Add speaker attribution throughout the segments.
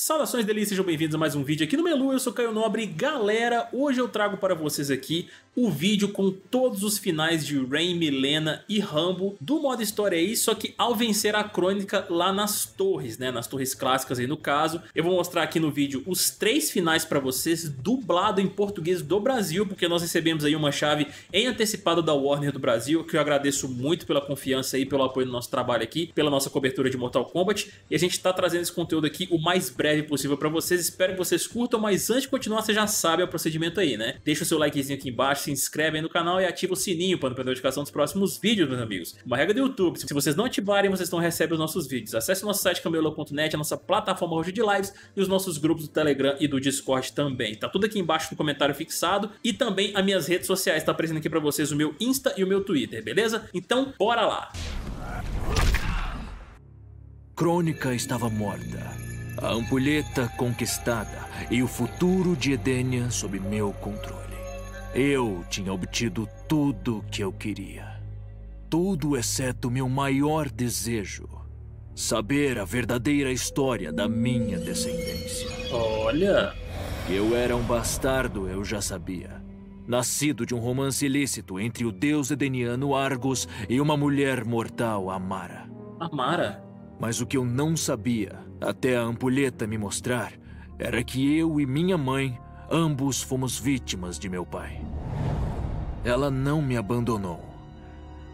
Speaker 1: Saudações delícias, sejam bem-vindos a mais um vídeo aqui no Melu, eu sou Caio Nobre Galera, hoje eu trago para vocês aqui o vídeo com todos os finais de Rain, Milena e Rambo do modo história aí, só que ao vencer a crônica lá nas torres, né, nas torres clássicas aí no caso. Eu vou mostrar aqui no vídeo os três finais para vocês, dublado em português do Brasil, porque nós recebemos aí uma chave em antecipado da Warner do Brasil, que eu agradeço muito pela confiança e pelo apoio do nosso trabalho aqui, pela nossa cobertura de Mortal Kombat, e a gente está trazendo esse conteúdo aqui o mais breve possível para vocês, espero que vocês curtam, mas antes de continuar, você já sabe o procedimento aí, né? Deixa o seu likezinho aqui embaixo, se inscreve aí no canal e ativa o sininho para não perder a notificação dos próximos vídeos, meus amigos. Uma regra do YouTube, se vocês não ativarem, vocês não recebem os nossos vídeos. Acesse o nosso site camelo.net, a nossa plataforma hoje de lives e os nossos grupos do Telegram e do Discord também. Tá tudo aqui embaixo no comentário fixado e também as minhas redes sociais, tá aparecendo aqui para vocês o meu Insta e o meu Twitter, beleza? Então, bora lá!
Speaker 2: Crônica estava morta. A ampulheta conquistada e o futuro de Edenia sob meu controle. Eu tinha obtido tudo o que eu queria. Tudo exceto meu maior desejo. Saber a verdadeira história da minha descendência.
Speaker 1: Olha!
Speaker 2: Que eu era um bastardo, eu já sabia. Nascido de um romance ilícito entre o deus edeniano Argos e uma mulher mortal, Amara.
Speaker 1: Amara?
Speaker 2: Mas o que eu não sabia, até a ampulheta me mostrar, era que eu e minha mãe, ambos fomos vítimas de meu pai. Ela não me abandonou.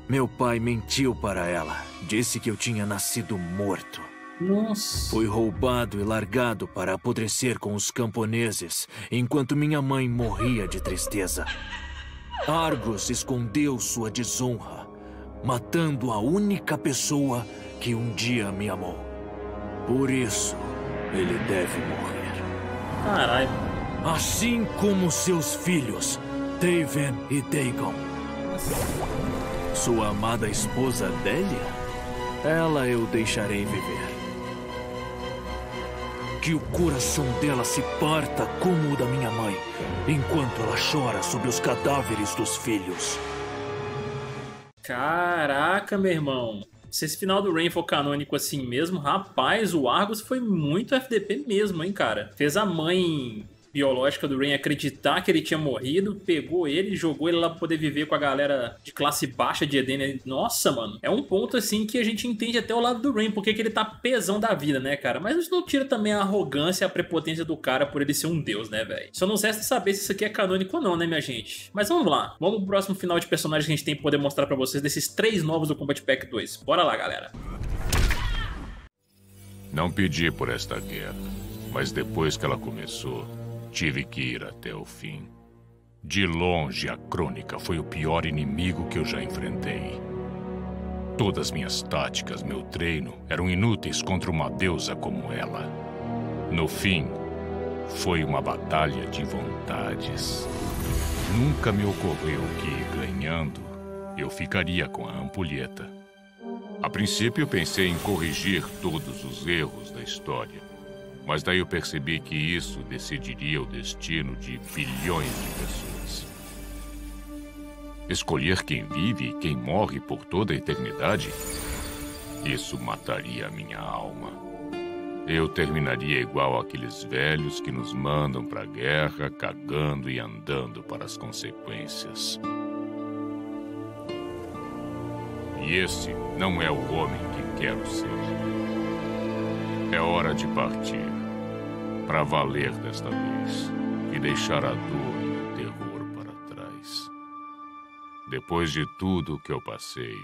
Speaker 2: Meu pai mentiu para ela. Disse que eu tinha nascido morto.
Speaker 1: Nossa.
Speaker 2: Fui roubado e largado para apodrecer com os camponeses, enquanto minha mãe morria de tristeza. Argos escondeu sua desonra, matando a única pessoa que um dia me amou. Por isso, ele deve morrer.
Speaker 1: Caralho.
Speaker 2: Assim como seus filhos, Taven e Dagon. Sua amada esposa Delia? Ela eu deixarei viver. Que o coração dela se parta como o da minha mãe, enquanto ela chora sobre os cadáveres dos filhos.
Speaker 1: Caraca, meu irmão. Se esse final do Rain for canônico assim mesmo, rapaz, o Argus foi muito FDP mesmo, hein, cara. Fez a mãe biológica do Rain acreditar que ele tinha morrido, pegou ele, jogou ele lá pra poder viver com a galera de classe baixa de Eden. Nossa, mano, é um ponto assim que a gente entende até o lado do Rain, porque que ele tá pesão da vida, né, cara? Mas isso não tira também a arrogância e a prepotência do cara por ele ser um deus, né, velho? Só não resta saber se isso aqui é canônico ou não, né, minha gente? Mas vamos lá, vamos pro próximo final de personagem que a gente tem pra poder mostrar pra vocês desses três novos do Combat Pack 2. Bora lá, galera.
Speaker 3: Não pedi por esta guerra, mas depois que ela começou, Tive que ir até o fim. De longe, a Crônica foi o pior inimigo que eu já enfrentei. Todas minhas táticas, meu treino, eram inúteis contra uma deusa como ela. No fim, foi uma batalha de vontades. Nunca me ocorreu que, ganhando, eu ficaria com a ampulheta. A princípio, pensei em corrigir todos os erros da história. Mas daí eu percebi que isso decidiria o destino de bilhões de pessoas. Escolher quem vive e quem morre por toda a eternidade? Isso mataria a minha alma. Eu terminaria igual aqueles velhos que nos mandam para a guerra, cagando e andando para as consequências. E esse não é o homem que quero ser. É hora de partir. Para valer desta vez. E deixar a dor e o terror para trás. Depois de tudo que eu passei,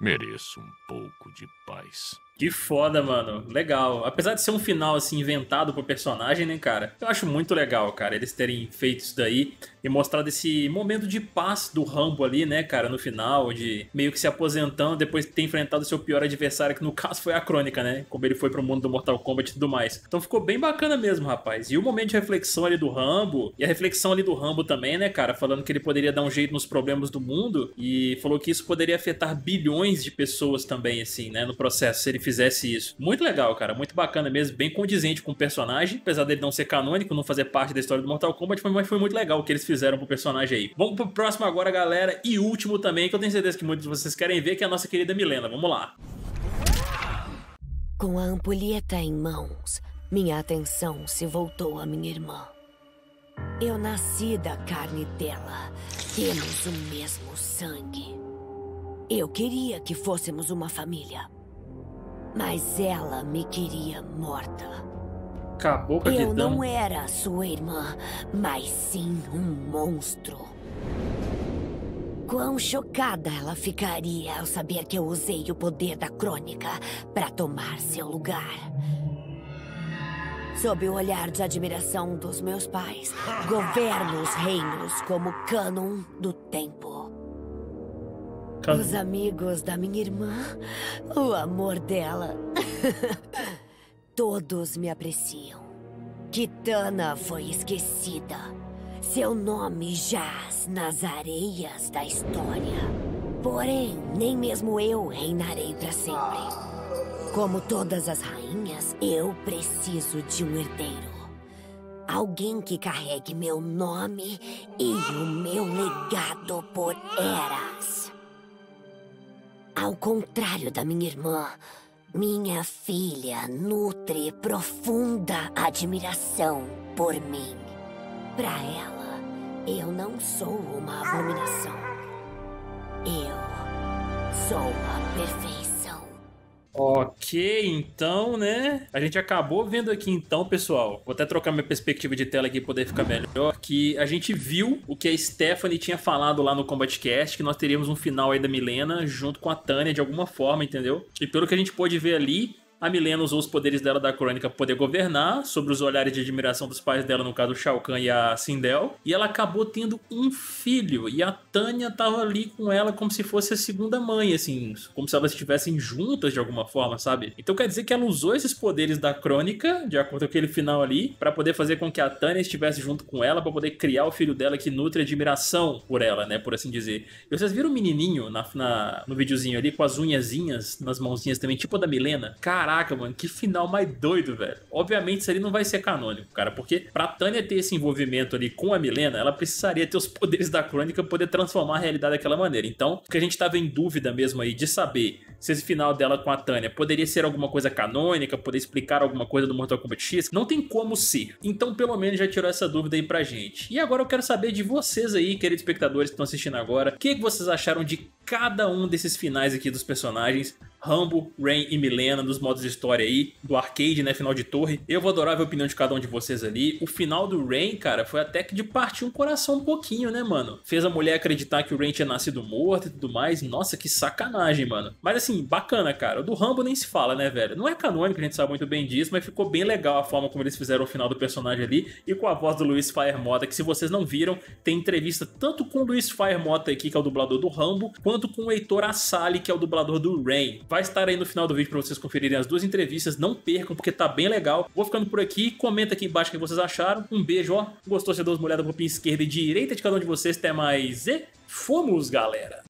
Speaker 3: mereço um pouco de paz.
Speaker 1: Que foda, mano. Legal. Apesar de ser um final, assim, inventado pro personagem, né, cara? Eu acho muito legal, cara, eles terem feito isso daí e mostrado esse momento de paz do Rambo ali, né, cara, no final, de meio que se aposentando depois de ter enfrentado seu pior adversário, que no caso foi a Crônica, né? Como ele foi pro mundo do Mortal Kombat e tudo mais. Então ficou bem bacana mesmo, rapaz. E o momento de reflexão ali do Rambo, e a reflexão ali do Rambo também, né, cara? Falando que ele poderia dar um jeito nos problemas do mundo e falou que isso poderia afetar bilhões de pessoas também, assim, né, no processo, se ele fizesse isso. Muito legal, cara, muito bacana mesmo, bem condizente com o personagem, apesar dele não ser canônico, não fazer parte da história do Mortal Kombat, mas foi muito legal o que eles fizeram pro personagem aí. Vamos pro próximo agora, galera, e último também, que eu tenho certeza que muitos de vocês querem ver, que é a nossa querida Milena. Vamos lá.
Speaker 4: Com a ampulheta em mãos, minha atenção se voltou à minha irmã. Eu nasci da carne dela. Temos o mesmo sangue. Eu queria que fôssemos uma família. Mas ela me queria morta.
Speaker 1: Acabou com
Speaker 4: Eu não era sua irmã, mas sim um monstro. Quão chocada ela ficaria ao saber que eu usei o poder da crônica para tomar seu lugar. Sob o olhar de admiração dos meus pais, governo os reinos como cânon do tempo. Os amigos da minha irmã, o amor dela. Todos me apreciam. Kitana foi esquecida. Seu nome jaz nas areias da história. Porém, nem mesmo eu reinarei para sempre. Como todas as rainhas, eu preciso de um herdeiro. Alguém que carregue meu nome e o meu legado por eras. Ao contrário da minha irmã, minha filha nutre profunda admiração por mim. Para ela, eu não sou uma abominação. Eu sou a perfeição.
Speaker 1: Ok, então, né? A gente acabou vendo aqui, então, pessoal. Vou até trocar minha perspectiva de tela aqui para poder ficar melhor. Que a gente viu o que a Stephanie tinha falado lá no Combat Cast, que nós teríamos um final aí da Milena junto com a Tânia de alguma forma, entendeu? E pelo que a gente pôde ver ali, a Milena usou os poderes dela da crônica para poder governar, sobre os olhares de admiração dos pais dela, no caso o Shao Kahn e a Sindel. E ela acabou tendo um filho. E a Tânia tava ali com ela como se fosse a segunda mãe, assim, como se elas estivessem juntas de alguma forma, sabe? Então quer dizer que ela usou esses poderes da crônica, de acordo com aquele final ali, para poder fazer com que a Tânia estivesse junto com ela, para poder criar o filho dela que nutre admiração por ela, né? Por assim dizer. E vocês viram o menininho na, na, no videozinho ali com as unhazinhas nas mãozinhas também, tipo a da Milena? Cara, Caraca, mano, que final mais doido, velho. Obviamente isso ali não vai ser canônico, cara, porque pra Tânia ter esse envolvimento ali com a Milena, ela precisaria ter os poderes da crônica poder transformar a realidade daquela maneira. Então, o que a gente tava em dúvida mesmo aí de saber se esse final dela com a Tânia poderia ser alguma coisa canônica, poder explicar alguma coisa do Mortal Kombat X, não tem como ser. Então, pelo menos já tirou essa dúvida aí pra gente. E agora eu quero saber de vocês aí, queridos espectadores que estão assistindo agora, o que, que vocês acharam de cada um desses finais aqui dos personagens? Rambo, Rain e Milena dos modos de história aí, do arcade, né, final de torre. Eu vou adorar ver a opinião de cada um de vocês ali. O final do Rain, cara, foi até que de partir um coração um pouquinho, né, mano? Fez a mulher acreditar que o Rain tinha nascido morto e tudo mais. Nossa, que sacanagem, mano. Mas assim, bacana, cara. O do Rambo nem se fala, né, velho? Não é canônico, a gente sabe muito bem disso, mas ficou bem legal a forma como eles fizeram o final do personagem ali e com a voz do Luiz Firemota, que se vocês não viram, tem entrevista tanto com o Luiz Firemota aqui, que é o dublador do Rambo, quanto com o Heitor Assali, que é o dublador do Rain. Vai estar aí no final do vídeo para vocês conferirem as duas entrevistas, não percam porque tá bem legal. Vou ficando por aqui, comenta aqui embaixo o que vocês acharam. Um beijo, ó. Gostou, você dá uma olhada pro pin esquerda e direita de cada um de vocês. Até mais e fomos, galera!